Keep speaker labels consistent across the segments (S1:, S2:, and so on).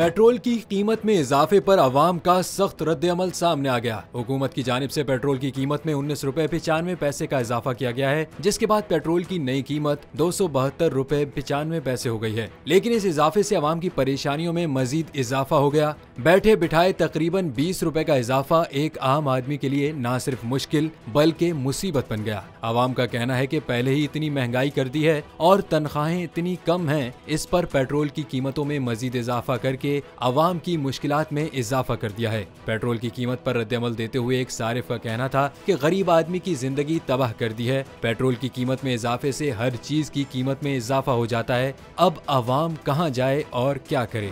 S1: Petrol की कीमत में इजाफे पर आवाम का सख्त रद्द अमल सामने आ गया। हुकूमत की जानब ऐसी पेट्रोल की कीमत में उन्नीस रूपए पिचानवे पैसे का इजाफा किया गया है, जिसके बाद पेट्रोल की नई कीमत दो सौ बहत्तर रूपए पिचानवे पैसे हो गई है। लेकिन इस इजाफे ऐसी आवाम की परेशानियों में मजीद इजाफा हो गया। बैठे बिठाए तकरीबन बीस रूपए का इजाफा एक आम आदमी के लिए न सिर्फ़ मुश्किल, बल्कि मुसीबत बन गया। आवाम का कहना है कि पहले ही इतनी महँगाई कर दी है और तनख्वाहें इतनी कम हैं, इस पर पेट्रोल की कीमतों में मजीद इजाफा करके आवाम की मुश्किल में इजाफा कर दिया है। पेट्रोल की कीमत पर रद्दमल देते हुए एक सारिफ का कहना था कि गरीब आदमी की ज़िंदगी तबाह कर दी है। पेट्रोल की कीमत में इजाफे से हर चीज़ की कीमत में इजाफा हो जाता है। अब आवाम कहाँ जाए और क्या करे?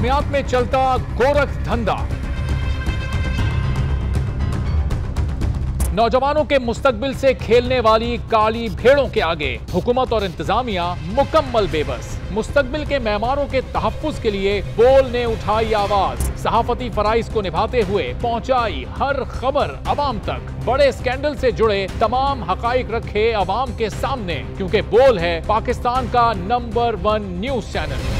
S2: जामियात में चलता गोरख धंधा। नौजवानों के मुस्तकबिल से खेलने वाली काली भेड़ों के आगे हुकूमत और इंतजामिया मुकम्मल बेबस। मुस्तकबिल के मेहमानों के तहफ़ के लिए बोल ने उठाई आवाज़। सहाफती फराइज को निभाते हुए पहुंचाई हर खबर अवाम तक। बड़े स्कैंडल से जुड़े तमाम हकाइक रखे अवाम के सामने, क्योंकि बोल है पाकिस्तान का number one news channel.